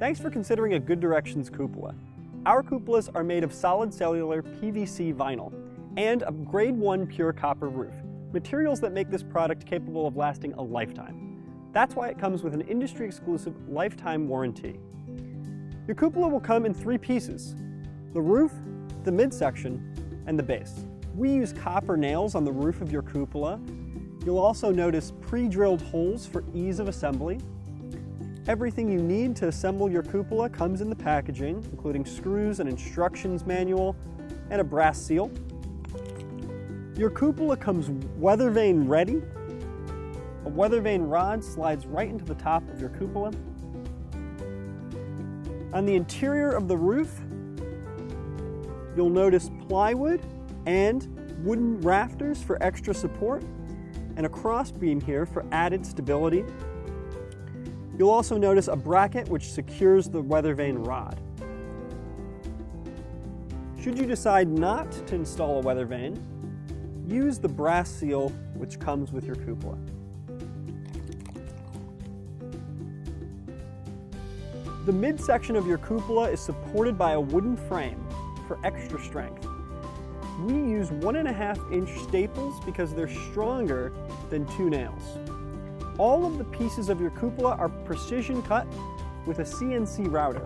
Thanks for considering a Good Directions cupola. Our cupolas are made of solid cellular PVC vinyl and a grade 1 pure copper roof, materials that make this product capable of lasting a lifetime. That's why it comes with an industry exclusive lifetime warranty. Your cupola will come in three pieces, the roof, the midsection, and the base. We use copper nails on the roof of your cupola. You'll also notice pre-drilled holes for ease of assembly. Everything you need to assemble your cupola comes in the packaging, including screws, an instructions manual, and a brass seal. Your cupola comes weather vane ready. A weather vane rod slides right into the top of your cupola. On the interior of the roof, you'll notice plywood and wooden rafters for extra support and a cross beam here for added stability. You'll also notice a bracket which secures the weather vane rod. Should you decide not to install a weather vane, use the brass seal which comes with your cupola. The midsection of your cupola is supported by a wooden frame for extra strength. We use one and a half inch staples because they're stronger than two nails. All of the pieces of your cupola are precision cut with a CNC router.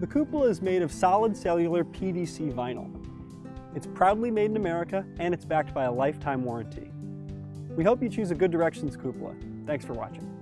The cupola is made of solid cellular PVC vinyl. It's proudly made in America and it's backed by a lifetime warranty. We hope you choose a Good Directions cupola. Thanks for watching.